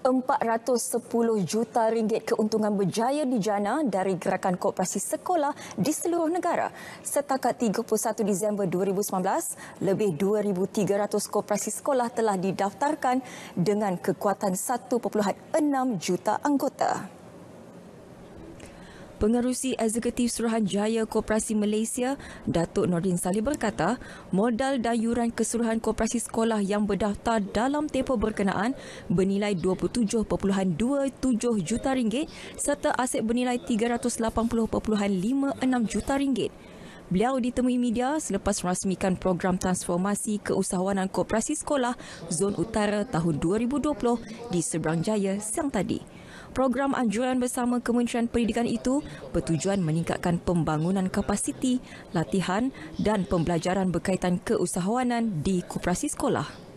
410 juta ringgit keuntungan berjaya dijana dari gerakan koperasi sekolah di seluruh negara. Setakat 31 Disember 2019, lebih 2,300 koperasi sekolah telah didaftarkan dengan kekuatan 1.6 juta anggota. Pengerusi Eksekutif Suruhanjaya Koperasi Malaysia, Datuk Nordin Salih berkata, modal dan yuran keseluruhan koperasi sekolah yang berdaftar dalam tempoh berkenaan bernilai 27.27 juta ringgit serta aset bernilai 380.56 juta ringgit. Beliau ditemui media selepas merasmikan program transformasi keusahawanan koperasi sekolah Zon Utara tahun 2020 di Seberang Jaya siang tadi. Program anjuran bersama Kementerian Pendidikan itu bertujuan meningkatkan pembangunan kapasiti, latihan dan pembelajaran berkaitan keusahawanan di koperasi sekolah.